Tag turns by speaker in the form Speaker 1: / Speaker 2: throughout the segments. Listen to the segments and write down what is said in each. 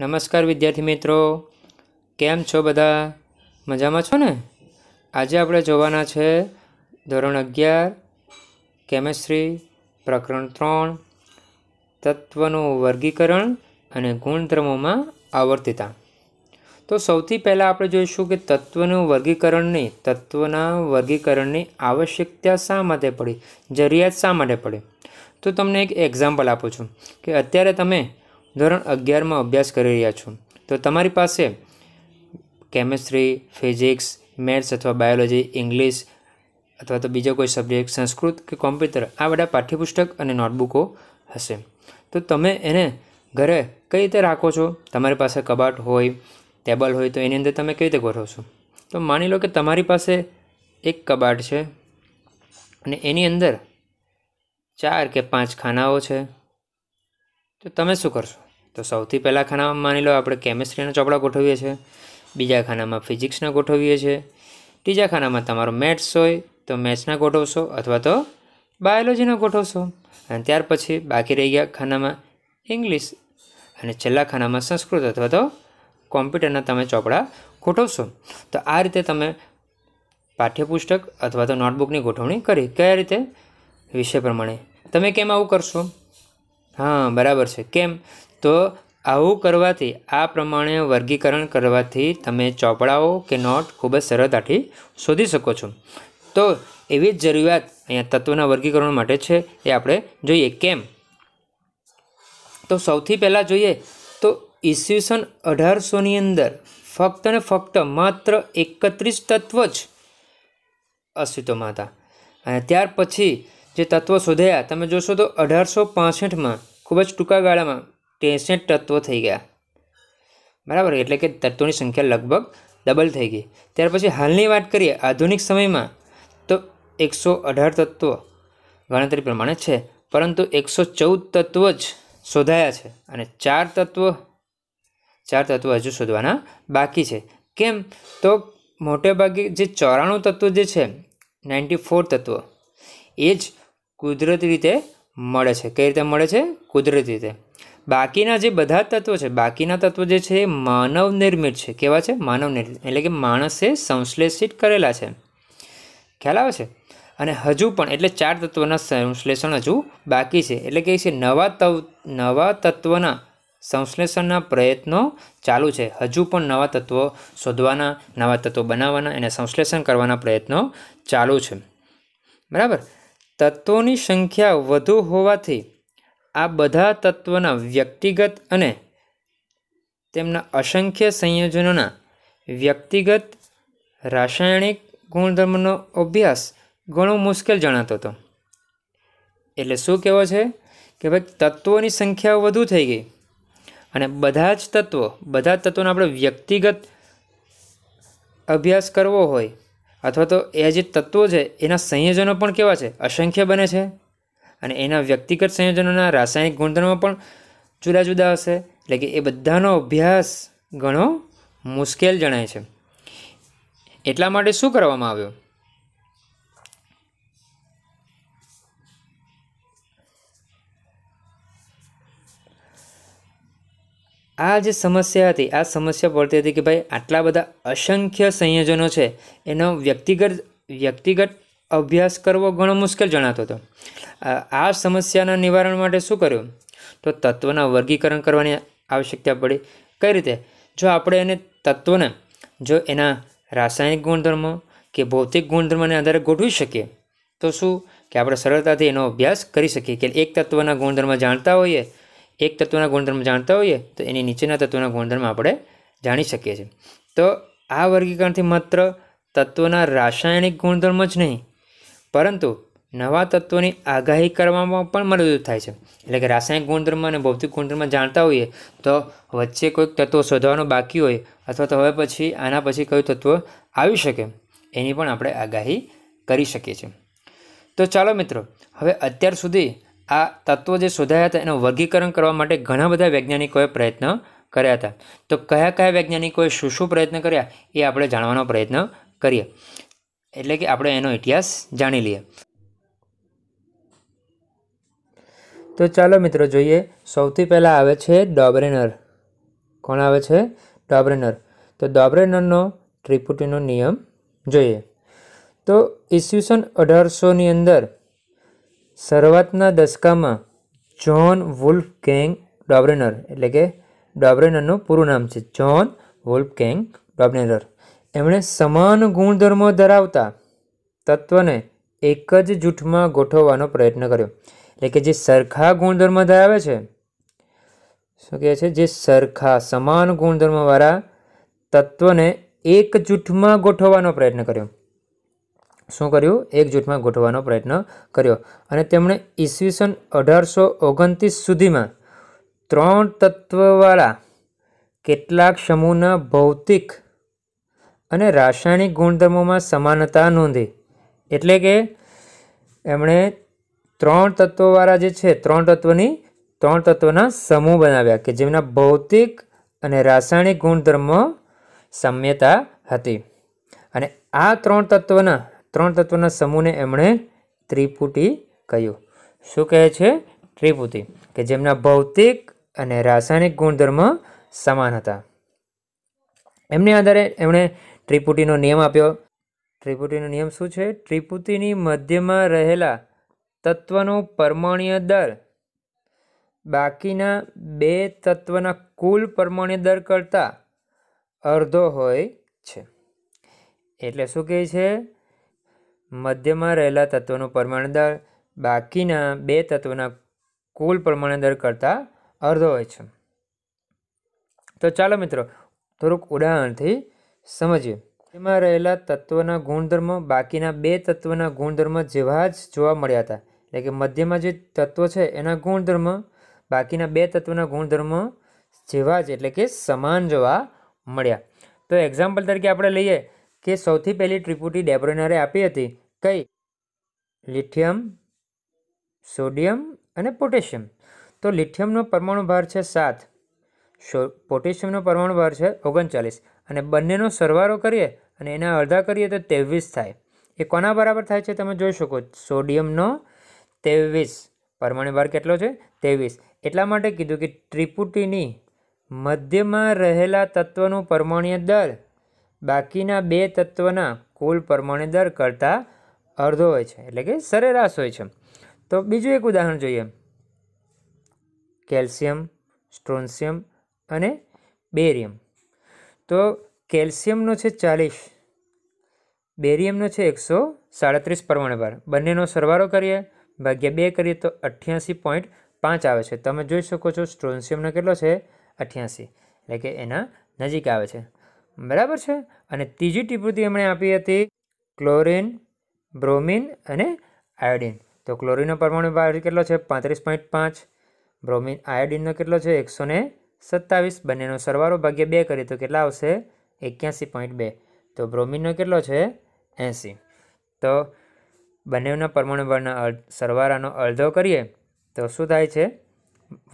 Speaker 1: નમસ્કાર વિદ્યાર્થી મિત્રો. કેમ છો બધા? મજામાં છો ને? આજે આપણે જોવાના છે ધોરણ અગિયાર, કેમેસ્ટ્રી, પ્રકરણ ત્રણ, તત્વનું વર્ગીકરણ અને ગુણધર્મોમાં આવર્તિતા. તો સૌથી પહેલાં આપણે જોઈશું કે તત્વનું વર્ગીકરણની, તત્વના વર્ગીકરણની આવશ્યકતા શા માટે પડી? જરૂરિયાત શા માટે પડી? તો તમને એક એક્ઝામ્પલ આપું છું કે અત્યારે તમે ધોરણ અગિયારમાં અભ્યાસ કરી રહ્યા છો. તો તમારી પાસે કેમેસ્ટ્રી ફિઝિક્સ મેથ્સ અથવા બાયોલોજી ઇંગ્લિશ અથવા તો બીજો કોઈ સબ્જેક્ટ સંસ્કૃત કે કોમ્પ્યુટર આ બધા પાઠ્યપુસ્તક અને નોટબુકો હશે. તો તમે એને ઘરે કઈ રીતે રાખો છો? તમારી પાસે કબાટ હોય ટેબલ હોય, તો એની અંદર તમે કઈ રીતે ગોઠવશો તો માની લો કે તમારી પાસે એક કબાટ છે અને એની અંદર ચાર કે પાંચ ખાનાઓ છે. તો તમે શું કરશો? તો સૌથી પહેલાં ખાનામાં માની લો આપણે કેમેસ્ટ્રીના ચોપડા ગોઠવીએ છીએ, બીજા ખાનામાં ફિઝિક્સના ગોઠવીએ છીએ, ત્રીજા ખાનામાં તમારો મેથ્સ હોય તો મેથ્સના ગોઠવશો અથવા તો બાયોલોજીના ગોઠવશો. અને ત્યાર પછી બાકી રહી ગયા ખાનામાં ઇંગ્લિશ અને છેલ્લા ખાનામાં સંસ્કૃત અથવા તો કોમ્પ્યુટરના તમે ચોપડા ગોઠવશો. તો આ રીતે તમે પાઠ્યપુસ્તક અથવા તો નોટબુકની ગોઠવણી કરી. કયા રીતે? વિષય પ્રમાણે. તમે કેમ આવું કરશો? હા, બરાબર છે. કેમ? તો આવું કરવાથી, આ પ્રમાણે વર્ગીકરણ કરવાથી તમે ચોપડાઓ કે નોટ ખૂબ જ સરળતાથી શોધી શકો છો. તો એવી જ જરૂરિયાત અહીંયા તત્વના વર્ગીકરણ માટે છે, એ આપણે જોઈએ કેમ? તો સૌથી પહેલાં જોઈએ તો ઈસવીસન અઢારસોની અંદર ફક્ત ને ફક્ત માત્ર એકત્રીસ તત્વ જ અસ્તિત્વમાં હતા. અને ત્યાર પછી જે તત્વો શોધ્યા, તમે જોશો તો અઢારસો પાસઠમાં ખૂબ જ ટૂંકા ગાળામાં ત્રેસઠ તત્વો થઈ ગયા. બરાબર? એટલે કે તત્વોની સંખ્યા લગભગ ડબલ થઈ ગઈ. ત્યાર પછી હાલની વાત કરીએ, આધુનિક સમયમાં તો એકસો અઢાર તત્વો ગણતરી પ્રમાણે છે, પરંતુ એકસો ચૌદ તત્વો જ શોધાયા છે અને ચાર તત્વો ચાર તત્વો હજુ શોધવાના બાકી છે. કેમ? તો મોટે ભાગે જે ચોરાણું તત્વો જે છે, નાઇન્ટી ફોર તત્વો, એ જ કુદરતી રીતે મળે છે. કઈ રીતે મળે છે? કુદરતી રીતે. બાકીના જે બધા તત્વો છે, બાકીના તત્વો જે છે એ માનવ નિર્મિત છે. કેવા છે? માનવ નિર્મિત. એટલે કે માણસે સંશ્લેષિત કરેલા છે. ખ્યાલ આવે છે? અને હજુ પણ, એટલે ચાર તત્વોના સંશ્લેષણ હજુ બાકી છે. એટલે કે છે, નવા તવ, નવા તત્વના સંશ્લેષણના પ્રયત્નો ચાલુ છે. હજુ પણ નવા તત્વો શોધવાના, નવા તત્વો બનાવવાના અને સંશ્લેષણ કરવાના પ્રયત્નો ચાલુ છે. બરાબર? તત્વોની સંખ્યા વધુ હોવાથી આ બધા તત્વના વ્યક્તિગત અને તેમના અસંખ્ય સંયોજનોના વ્યક્તિગત રાસાયણિક ગુણધર્મનો અભ્યાસ ઘણો મુશ્કેલ જણાતો હતો. એટલે શું કહેવો છે? કે ભાઈ, તત્વોની સંખ્યા વધુ થઈ ગઈ અને બધા જ તત્વો, બધા તત્વોનો આપણે વ્યક્તિગત અભ્યાસ કરવો હોય અથવા તો એ જે તત્વો છે, એના સંયોજનો પણ કેવા છે? અસંખ્ય બને છે. અને એના વ્યક્તિગત સંયોજનોના રાસાયણિક ગુણધર્મો પણ જુદા જુદા હશે. એટલે કે એ બધાનો અભ્યાસ ઘણો મુશ્કેલ જણાય છે. એટલા માટે શું કરવામાં આવ્યું? આ જે સમસ્યા હતી, આ સમસ્યા પડતી હતી કે ભાઈ આટલા બધા અસંખ્ય સંયોજનો છે, એનો વ્યક્તિગત વ્યક્તિગત અભ્યાસ કરવો ઘણો મુશ્કેલ જણાતો હતો. આ સમસ્યાના નિવારણ માટે શું કર્યું? તો તત્વના વર્ગીકરણ કરવાની આવશ્યકતા પડી. કઈ રીતે? જો આપણે એને તત્વને, જો એના રાસાયણિક ગુણધર્મો કે ભૌતિક ગુણધર્મને આધારે ગોઠવી શકીએ, તો શું? કે આપણે સરળતાથી એનો અભ્યાસ કરી શકીએ કે એક તત્વના ગુણધર્મ જાણતા હોઈએ, એક તત્વના ગુણધર્મ જાણતા હોઈએ, તો એની નીચેના તત્વના ગુણધર્મ આપણે જાણી શકીએ છીએ. તો આ વર્ગીકરણથી માત્ર તત્વના રાસાયણિક ગુણધર્મ જ નહીં પરંતુ નવા તત્વોની આગાહી કરવામાં પણ મદદરૂપ થાય છે. એટલે કે રાસાયણિક ગુણધર્મ અને ભૌતિક ગુણધર્મ જાણતા હોઈએ તો વચ્ચે કોઈક તત્વો શોધવાનું બાકી હોય અથવા તો હવે પછી આના પછી કયું તત્વ આવી શકે. એની પણ આપણે આગાહી કરી શકીએ છીએ. તો ચાલો મિત્રો, હવે અત્યાર સુધી આ તત્વો જે શોધાયા હતા એનું વર્ગીકરણ કરવા માટે ઘણા બધા વૈજ્ઞાનિકોએ પ્રયત્ન કર્યા હતા. તો કયા કયા વૈજ્ઞાનિકોએ શું શું પ્રયત્ન કર્યા એ આપણે જાણવાનો પ્રયત્ન કરીએ. એટલે કે આપણે એનો ઇતિહાસ જાણી લઈએ. તો ચાલો મિત્રો જોઈએ. સૌથી પહેલાં આવે છે ડોબરેનર. કોણ આવે છે? ડોબ્રેનર. તો ડોબ્રેનરનો ત્રિપુટીનો નિયમ જોઈએ. તો ઈસવીસન અઢારસોની અંદર શરૂઆતના દશકામાં જ્હોન વુલ્ફ ગેંગ ડોબ્રેનર, એટલે કે ડોબ્રેનરનું પૂરું નામ છે. John Wolfgang Dobereiner. એમણે સમાન ગુણધર્મો ધરાવતા તત્વને એક જ જૂઠમાં ગોઠવવાનો પ્રયત્ન કર્યો. એટલે કે જે સરખા ગુણધર્મ ધરાવે છે, શું કહે છે? જે સરખા, સમાન ગુણધર્મવાળા તત્વને એક જૂઠમાં ગોઠવવાનો પ્રયત્ન કર્યો. શું કર્યું? એક જૂઠમાં ગોઠવવાનો પ્રયત્ન કર્યો. અને તેમણે ઈસવીસન અઢારસો ઓગણત્રીસ સુધીમાં ત્રણ તત્વવાળા કેટલાક સમૂહના ભૌતિક અને રાસાયણિક ગુણધર્મોમાં સમાનતા નોંધી. એટલે કે એમણે ત્રણ તત્વોવાળા જે છે, ત્રણ તત્વની, ત્રણ તત્વના સમૂહ બનાવ્યા કે જેમના ભૌતિક અને રાસાયણિક ગુણધર્મો સામ્યતા હતી. અને આ ત્રણ તત્વના ત્રણ તત્વના સમૂહને એમણે ત્રિપુટી કહ્યું. શું કહે છે? ત્રિપુટી, કે જેમના ભૌતિક અને રાસાયણિક ગુણધર્મ સમાન હતા. એમને આધારે એમણે ત્રિપુટીનો નિયમ આપ્યો. ત્રિપુટીનો નિયમ શું છે? ત્રિપુટીની મધ્યમાં રહેલા તત્વનો પરમાણીય દર. બાકીના બે તત્વના કુલ પરમાણ્વીય દર કરતાં અડધો હોય છે. એટલે શું કહે છે? મધ્યમાં રહેલા તત્વનો પરમાણુ દર, બાકીના બે તત્વના કુલ પરમાણુ દર કરતાં અડધો હોય છે. તો ચાલો મિત્રો, થોડુંક ઉદાહરણથી સમજીએ. એમાં રહેલા તત્વના ગુણધર્મ, બાકીના બે તત્વના ગુણધર્મ જેવા જ જોવા મળ્યા હતા. એટલે કે મધ્યમાં જે તત્વ છે, એના ગુણધર્મ, બાકીના બે તત્વના ગુણધર્મ જેવા જ, એટલે કે સમાન જોવા મળ્યા. તો એક્ઝામ્પલ તરીકે આપણે લઈએ કે સૌથી પહેલી ત્રિપુટી ડેબ્રોનરે આપી હતી. કઈ? લિથિયમ, સોડિયમ અને પોટેશિયમ. તો લિથિયમનો પરમાણુ ભાર છે સાત. પોટેશિયમનો પરમાણુ ભાર છે ઓગણચાલીસ. અને બંનેનો સરવાળો કરીએ અને એના અડધા કરીએ તો ત્રેવીસ થાય. એ કોના બરાબર થાય છે તમે જોઈ શકો. સોડિયમનો ત્રેવીસ. પરમાણુ ભાર કેટલો છે? ત્રેવીસ. એટલા માટે કીધું કે ત્રિપુટીની મધ્યમાં રહેલા તત્વનું પરમાણ્ય દર બાકીના બે તત્વના કુલ પરમાણ્ય દર કરતાં અડધો હોય છે. એટલે કે સરેરાશ હોય છે. તો બીજું એક ઉદાહરણ જોઈએ. કેલ્શિયમ સ્ટ્રોન્સિયમ અને બેરિયમ. તો કેલ્શિયમનો છે ચાલીસ, બેરિયમનો છે એકસો સાડત્રીસ પરમાણુ બાર બંનેનો સરવાળો કરીએ, ભાગ્યા બે કરીએ તો અઠ્યાસી પોઈન્ટ પાંચ આવે છે. તમે જોઈ શકો છો સ્ટ્રોન્સિયમનો કેટલો છે? અઠ્યાસી. એટલે કે એના નજીક આવે છે. બરાબર છે? અને ત્રીજી ટીપુતી એમણે આપી હતી ક્લોરિન, બ્રોમિન અને આયોડિન. તો ક્લોરિનનો પરમાણુ ભાર કેટલો છે? પાંત્રીસ પોઈન્ટ પાંચ, બ્રોમિન, આયોડિનનો કેટલો છે? એકસો સત્તાવીસ બંનેનો સરવાળો ભાગ્યા બે કરીએ તો કેટલા આવશે? એક્યાસી પોઈન્ટ બે. તો બ્રોમિનનો કેટલો છે? એંસી. તો બંનેના પરમાણુ બળના સરવાળાનો અડધો કરીએ તો શું થાય છે?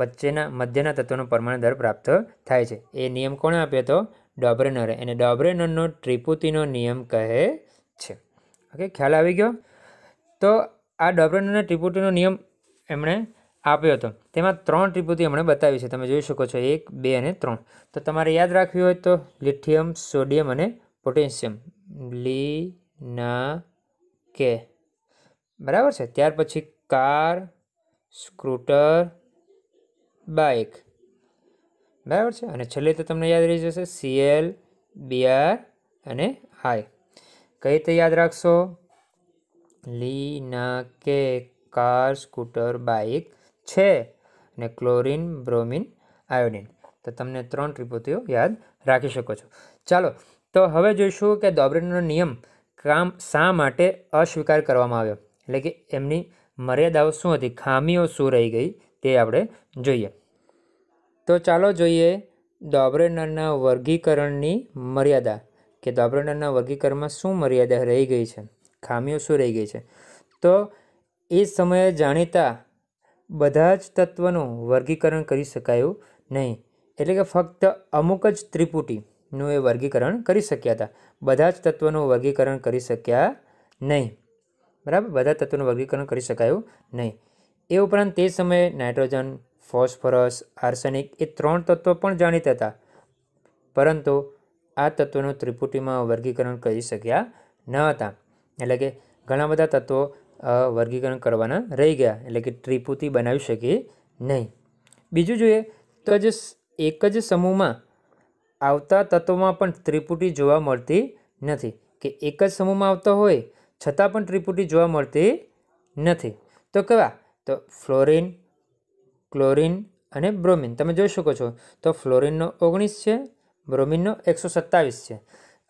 Speaker 1: વચ્ચેના, મધ્યના તત્વનો પરમાણુ દર પ્રાપ્ત થાય છે. એ નિયમ કોણે આપ્યો હતો ડોબ્રેનરે. અને ડોબ્રેનરનો ત્રિપુતિનો નિયમ કહે છે. ઓકે, ખ્યાલ આવી ગયો? તો આ ડોબ્રેનરના ત્રિપુટીનો નિયમ એમણે આપ્યો હતો. તેમાં ત્રણ ત્રિપુટી એમણે બતાવી છે. તમે જોઈ શકો છો, એક, બે અને ત્રણ. તો તમારે યાદ રાખવી હોય તો લિથિયમ, સોડિયમ અને પોટેશિયમ. Li, Na, K. બરાબર છે? ત્યાર પછી કાર સ્કૂટર બાઇક. બરાબર છે? અને છેલ્લે તો તમને યાદ રહી જશે, સીએલ, બીઆર અને આઈ. કઈ રીતે યાદ રાખશો? લી, ના, કે, કાર સ્કૂટર બાઇક. છે અને ક્લોરિન, બ્રોમિન, આયોડિન. તો તમને ત્રણ ત્રિપુટીઓ યાદ રાખી શકો છો. ચાલો, તો હવે જોઈશું કે દોબ્રેનનો નિયમ કામ શા માટે અસ્વીકાર કરવામાં આવ્યો? એટલે કે એમની મર્યાદાઓ શું હતી? ખામીઓ શું રહી ગઈ? તે આપણે જોઈએ. તો ચાલો જોઈએ ડોબ્રેનરના વર્ગીકરણની મર્યાદા. કે ડોબ્રેનરના વર્ગીકરણમાં શું મર્યાદા રહી ગઈ છે? ખામીઓ શું રહી ગઈ છે? તો એ સમયે જાણીતા બધા જ તત્વનું વર્ગીકરણ કરી શકાયું નહીં. એટલે કે ફક્ત અમુક જ ત્રિપુટીનું એ વર્ગીકરણ કરી શક્યા હતા. બધા જ તત્વોનું વર્ગીકરણ કરી શક્યા નહીં. બરાબર? બધા તત્વોનું વર્ગીકરણ કરી શકાયું નહીં. એ ઉપરાંત તે સમયે નાઇટ્રોજન, ફોસ્ફરસ, આર્સેનિક એ ત્રણ તત્વો પણ જાણીતા હતા. પરંતુ આ તત્વોનું ત્રિપુટીમાં વર્ગીકરણ કરી શક્યા ન હતા. એટલે કે ઘણા બધા તત્વો વર્ગીકરણ કરવાના રહી ગયા. એટલે કે ત્રિપુટી બનાવી શકીએ નહીં. બીજું જોઈએ તો જ એક જ સમૂહમાં આવતા તત્વોમાં પણ ત્રિપુટી જોવા મળતી નથી. કે એક જ સમૂહમાં આવતા હોય, છતાં પણ ત્રિપુટી જોવા મળતી નથી. તો કેવા? તો ફ્લોરિન, ક્લોરિન અને બ્રોમિન. તમે જોઈ શકો છો. તો ફ્લોરિનનો ઓગણીસ છે, બ્રોમિનનો એકસો સત્તાવીસ છે.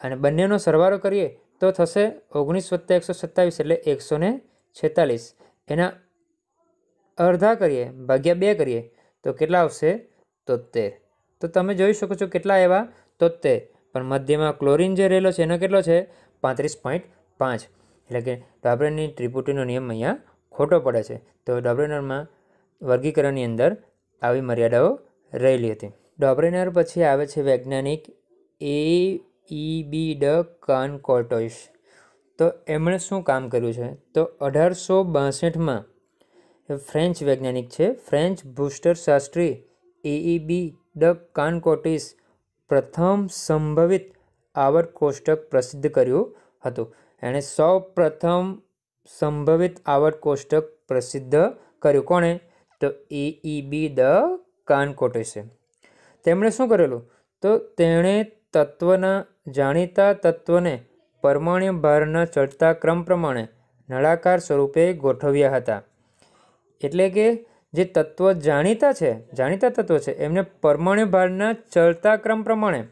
Speaker 1: અને બંનેનો સરવાળો કરીએ તો થશે ઓગણીસ વત્તા એકસો સત્તાવીસ એટલે એકસો ને છેતાલીસ એના અડધા કરીએ, ભાગ્યા બે કરીએ, તો કેટલા આવશે? તોતેર તો તમે જોઈ શકો છો કેટલા એવા તોતેર પણ મધ્યમાં ક્લોરિન જે રહેલો છે એનો કેટલો છે? પાંત્રીસ પોઈન્ટ પાંચ. એટલે કે ડાબરેનની ત્રિપુટીનો નિયમ અહીંયા ખોટો પડે છે. તો ડોબરેનરમાં વર્ગીકરણની અંદર આવી મર્યાદાઓ રહેલી હતી. ડોબ્રેનર પછી આવે છે વૈજ્ઞાનિક એ ઈ બી ડ કાન કોર્ટોઇસ તો એમણે શું કામ કર્યું છે? તો અઢારસો બાસઠમાં ફ્રેન્ચ વૈજ્ઞાનિક છે, ફ્રેન્ચ ભૂસ્ટર શાસ્ત્રી એઈબી ડ કાનકોટિસ પ્રથમ સંભવિત આવર્ત કોષ્ટક પ્રસિદ્ધ કર્યું હતું. એણે સૌ પ્રથમ સંભવિત આવર્ત કોષ્ટક પ્રસિદ્ધ કર્યું. કોણે? તો એઈબી દ કાનકોટિસે. તેમણે શું કરેલું? તો તેણે તત્વના જાણીતા તત્વને પરમાણ્ય ભારના ચડતા ક્રમ પ્રમાણે નળાકાર સ્વરૂપે ગોઠવ્યા હતા. એટલે કે જે તત્વ જાણીતા છે, જાણીતા તત્વો છે, એમને પરમાણ્ય ભારના ચડતા ક્રમ પ્રમાણે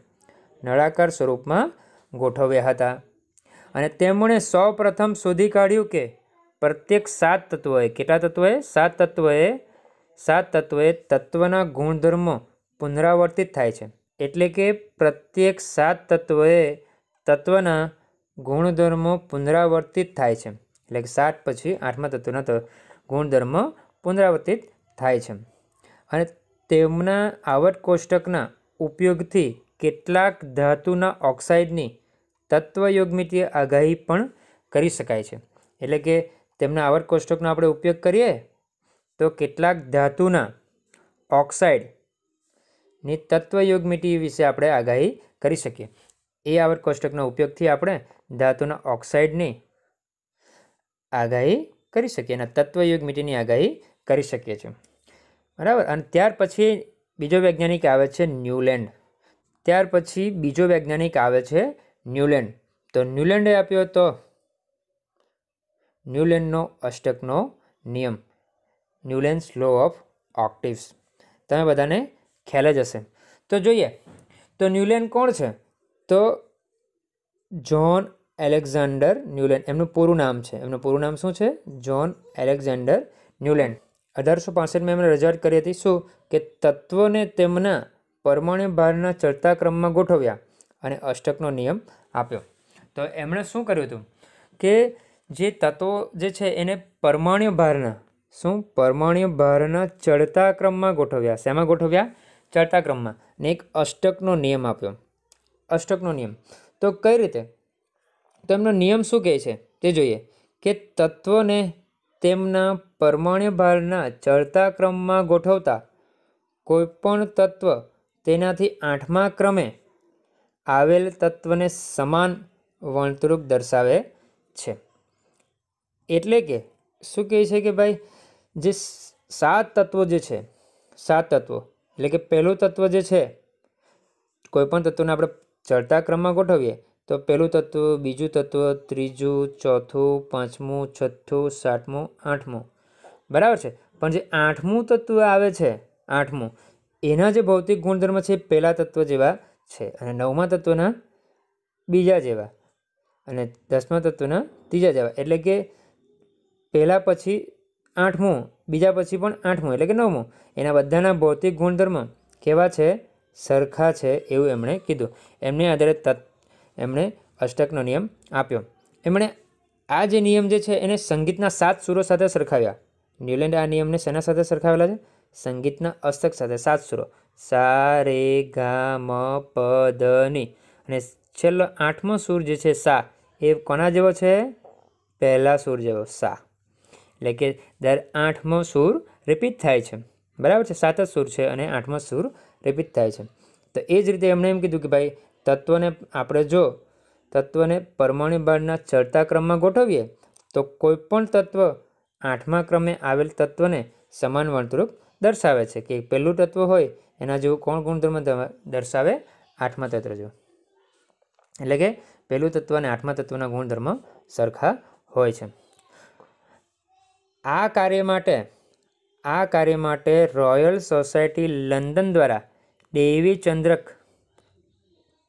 Speaker 1: નળાકાર સ્વરૂપમાં ગોઠવ્યા હતા. અને તેમણે સૌ પ્રથમ શોધી કાઢ્યું કે પ્રત્યેક સાત તત્વોએ, કેટલા તત્વોએ? સાત તત્વોએ સાત તત્વોએ તત્વના ગુણધર્મો પુનરાવર્તિત થાય છે. એટલે કે પ્રત્યેક સાત તત્વોએ તત્વના ગુણધર્મો પુનરાવર્તિત થાય છે. એટલે કે સાત પછી આઠમા તત્વના ગુણધર્મો પુનરાવર્તિત થાય છે. અને તેમના આવર્ત કોષ્ટકના ઉપયોગથી કેટલાક ધાતુના ઓક્સાઇડની તત્વયોગમિતીય આગાહી પણ કરી શકાય છે. એટલે કે તેમના આવર્ત કોષ્ટકનો આપણે ઉપયોગ કરીએ તો કેટલાક ધાતુના ઓક્સાઇડની તત્વયોગમિતિ વિશે આપણે આગાહી કરી શકીએ. એ આવર્ત કોષ્ટકના ઉપયોગથી આપણે ધાતુના ઓક્સાઇડની આગાહી કરી શકીએ અને તત્વયુગમિતિની આગાહી કરી શકીએ છીએ. બરાબર? અને ત્યાર પછી બીજો વૈજ્ઞાનિક આવે છે ન્યૂલેન્ડ. ત્યાર પછી બીજો વૈજ્ઞાનિક આવે છે ન્યૂલેન્ડ. તો ન્યૂલેન્ડે આપ્યો તો ન્યૂલેન્ડનો અષ્ટકનો નિયમ. Newland law of octaves. તમે બધાને ખ્યાલ જ હશે. તો જોઈએ. તો ન્યૂલેન્ડ કોણ છે? તો જ્હોન એલેક્ઝાન્ડર ન્યુલેન્ડ. એમનું પૂરું નામ છે. એમનું પૂરું નામ શું છે? John Alexander Newland. અઢારસો પાસઠમાં એમણે રજૂઆત કરી હતી શું? કે તત્વોને તેમના પરમાણુ ભારના ચડતા ક્રમમાં ગોઠવ્યા અને અષ્ટકનો નિયમ આપ્યો. તો એમણે શું કર્યું હતું? કે જે તત્વો જે છે એને પરમાણ્ય ભારના શું? પરમાણ્ય ભારના ચડતા ક્રમમાં ગોઠવ્યા. શેમાં ગોઠવ્યા? ચડતા ક્રમમાં. ને એક અષ્ટકનો નિયમ આપ્યો. અષ્ટકનો નિયમ. તો કઈ રીતે? તો એમનો નિયમ શું કહે છે? તે જોઈએ. કે તત્વને તેમના પરમાણ્ય ભારના ચડતા ક્રમમાં ગોઠવતા કોઈપણ તત્વ તેનાથી આઠમા ક્રમે આવેલ તત્વને સમાન વર્તણૂક દર્શાવે છે. એટલે કે શું કહે છે કે ભાઈ, જે સાત તત્વો જે છે, સાત તત્વો, એટલે કે પહેલું તત્વ જે છે, કોઈપણ તત્વને આપણે ચડતા ક્રમમાં ગોઠવીએ તો પહેલું તત્વ, બીજું તત્વ, ત્રીજું, ચોથું, પાંચમું, છઠ્ઠું, સાતમું, આઠમું. બરાબર છે? પણ જે આઠમું તત્વ આવે છે, આઠમું, એના જે ભૌતિક ગુણધર્મ છે પહેલા તત્વ જેવા છે અને નવમા તત્વના બીજા જેવા અને દસમા તત્વના ત્રીજા જેવા. એટલે કે પહેલાં પછી આઠમું, બીજા પછી પણ આઠમું એટલે કે નવમું. એના બધાના ભૌતિક ગુણધર્મ કેવા છે? સરખા છે એવું એમણે કીધું. એમને આધારે તત્ એમણે અષ્ટકનો નિયમ આપ્યો. એમણે આ જે નિયમ જે છે એને સંગીતના સાત સુરો સાથે સરખાવ્યા. ન્યુલેન્ડે આ નિયમને શેના સાથે સરખાવેલા છે? સંગીતના અષ્ટક સાથે સાત સુરો. સા, રે ગા મ, પ ધ ની અને છેલ્લો આઠમો સૂર જે છે સા, એ કોના જેવો છે? પહેલા સૂર જેવો, સા. એટલે કે દર આઠમો સૂર રિપીટ થાય છે. બરાબર છે? સાત જ સૂર છે અને આઠમો સૂર રિપીટ થાય છે. તો એ જ રીતે એમણે એમ કીધું કે ભાઈ તત્વને આપણે જો તત્વને પરમાણુ બળના ચડતા ક્રમમાં ગોઠવીએ, તો કોઈ પણ તત્વ આઠમા ક્રમે આવેલ તત્વને સમાન વર્તણૂક દર્શાવે છે. કે પહેલું તત્વ હોય, એના જેવું કોણ ગુણધર્મ દર્શાવે? આઠમા તત્વ જેવું. એટલે કે પહેલું તત્વ અને આઠમા તત્વના ગુણધર્મ સરખા હોય છે. આ કાર્ય માટે, આ કાર્ય માટે રોયલ સોસાયટી લંડન દ્વારા દેવી ચંદ્રક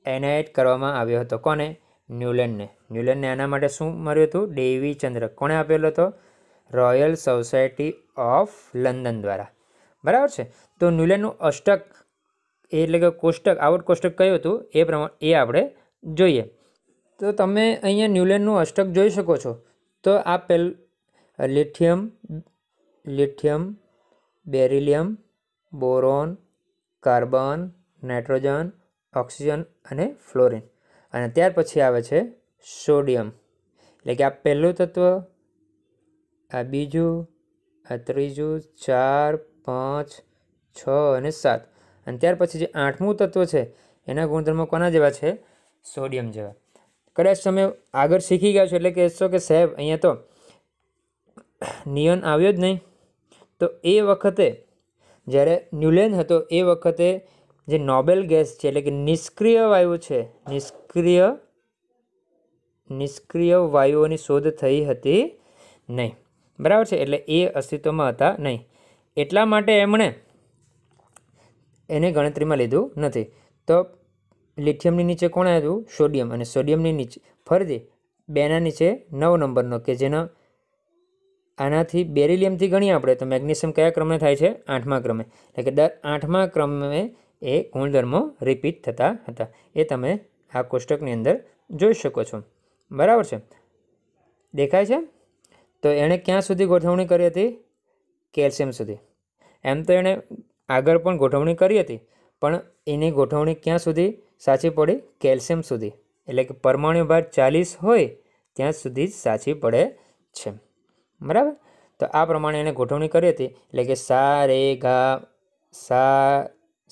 Speaker 1: એનાયત કરવામાં આવ્યો હતો. કોને? ન્યુલેન્ડને ન્યુલેન્ડને આના માટે શું મળ્યું હતું? ડેવી ચંદ્રક. કોણે આપેલો હતો? રોયલ સોસાયટી ઓફ લંડન દ્વારા. બરાબર છે? તો ન્યુલેન્ડનું અષ્ટક એટલે કે કોષ્ટક, આઉટ કોષ્ટક કયું હતું? એ પ્રમાણે એ આપણે જોઈએ. તો તમે અહીંયા ન્યુલેન્ડનું અષ્ટક જોઈ શકો છો. તો આ પેલ, lithium lithium, beryllium, boron, carbon, nitrogen oxygen અને ફ્લોરિન. અને ત્યાર પછી આવે છે સોડિયમ. એટલે કે આ પહેલું તત્વ, આ બીજું, આ ત્રીજું, ચાર, પાંચ, છ અને સાત. અને ત્યાર પછી જે આઠમું તત્વ છે, એના ગુણધર્મો કોના જેવા છે? સોડિયમ જેવા. કદાચ તમે આગળ શીખી ગયા છો, એટલે કહેશો કે સાહેબ, અહીંયા તો નિયન આવ્યો જ નહીં. તો એ વખતે જ્યારે ન્યુલેન હતો, એ વખતે જે નોબેલ ગેસ છે, એટલે કે નિષ્ક્રિય વાયુ છે, નિષ્ક્રિય નિષ્ક્રિય વાયુઓની શોધ થઈ હતી નહીં. બરાબર છે? એટલે એ અસ્તિત્વમાં હતા નહીં. એટલા માટે એમણે એને ગણતરીમાં લીધું નથી. તો લિથિયમની નીચે કોણ આવ્યું સોડિયમ. અને સોડિયમની નીચે ફરીથી બેના નીચે નવ નંબરનો, કે જેનો આનાથી બેરિલિયમથી ગણીએ આપણે, તો મેગ્નેશિયમ કયા ક્રમે થાય છે? આઠમા ક્રમે. એટલે કે દર આઠમા ક્રમે એ ગુણધર્મો રિપીટ થતા હતા. એ તમે આ કોષ્ટકની અંદર જોઈ શકો છો. બરાબર છે? દેખાય છે? તો એણે ક્યાં સુધી ગોઠવણી કરી હતી? કેલ્શિયમ સુધી. એમ તો એણે આગળ પણ ગોઠવણી કરી હતી, પણ એની ગોઠવણી ક્યાં સુધી? સાચી પડી? કેલ્શિયમ સુધી. એટલે કે પરમાણુ ભાર ચાલીસ હોય, ત્યાં સુધી જ સાચી પડે છે. બરાબર? તો આ પ્રમાણે એણે ગોઠવણી કરી હતી. એટલે કે સા, રે, ગા, સા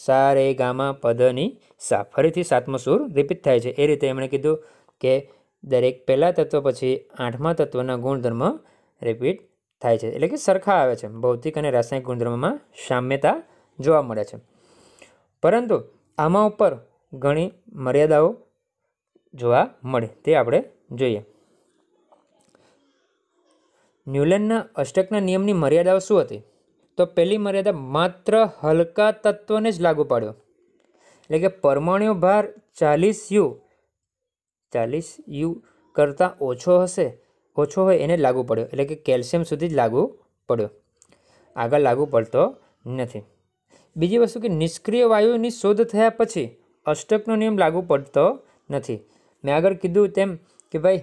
Speaker 1: સા રે ગામા પદની સા, ફરીથી સાતમો સૂર રિપીટ થાય છે. એ રીતે એમણે કીધું કે દરેક પહેલાં તત્વ પછી આઠમા તત્વના ગુણધર્મ રિપીટ થાય છે. એટલે કે સરખા આવે છે. ભૌતિક અને રાસાયણિક ગુણધર્મમાં સામ્યતા જોવા મળે છે. પરંતુ આમાં ઉપર ઘણી મર્યાદાઓ જોવા મળે. તે આપણે જોઈએ. ન્યુલેન્ડના અષ્ટકના નિયમની મર્યાદાઓ શું હતી? તો પહેલી મર્યાદા માત્ર હલકા તત્વને જ લાગુ પાડ્યો એટલે કે પરમાણુ ભાર ચાલીસ યુ ચાલીસ યુ કરતાં ઓછો હશે, ઓછો હોય એને લાગુ પડ્યો. એટલે કે કેલ્શિયમ સુધી જ લાગુ પડ્યો. આગળ લાગુ પડતો નથી. બીજી વસ્તુ કે નિષ્ક્રિય વાયુની શોધ થયા પછી અષ્ટકનો નિયમ લાગુ પડતો નથી. મેં આગળ કીધું તેમ કે ભાઈ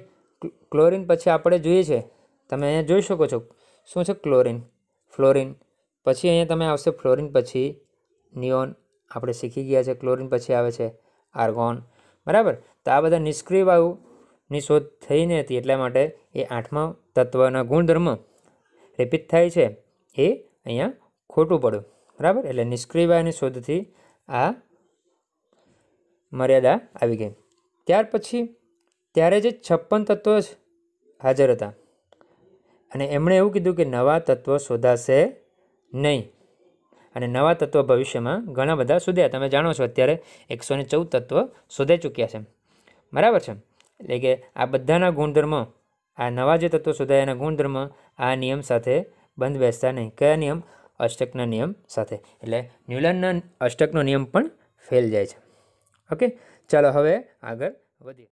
Speaker 1: ક્લોરીન પછી આપણે જોઈએ છે. તમે અહીંયા જોઈ શકો છો. શું છે ક્લોરીન? ફ્લોરિન. પછી અહીંયા તમે આવશે ફ્લોરિન પછી નિયોન, આપણે શીખી ગયા છે, ક્લોરીન પછી આવે છે આર્ગોન. બરાબર? તો આ બધા નિષ્ક્રિય વાયુની શોધ થઈ ન હતી, એટલા માટે એ આઠમા તત્વના ગુણધર્મ રિપીટ થાય છે. એ અહીંયા ખોટું પડ્યું. બરાબર? એટલે નિષ્ક્રિય વાયુની શોધથી આ મર્યાદા આવી ગઈ. ત્યાર પછી ત્યારે જે છપ્પન તત્વો હાજર હતા. અને એમણે એવું કીધું કે નવા તત્વો શોધાશે નહીં. અને નવા તત્વો ભવિષ્યમાં ઘણા બધા શોધ્યા. તમે જાણો છો અત્યારે એકસો ને ચૌદ તત્વો શોધાઈ ચૂક્યા છે. બરાબર છે? એટલે કે આ બધાના ગુણધર્મો, આ નવા જે તત્વો શોધાયાના ગુણધર્મ આ નિયમ સાથે બંધ બેસતા નહીં. કયા નિયમ? અષ્ટકના નિયમ સાથે. એટલે ન્યુલનના અષ્ટકનો નિયમ પણ ફેલ જાય છે. ઓકે? ચાલો હવે આગળ વધીએ.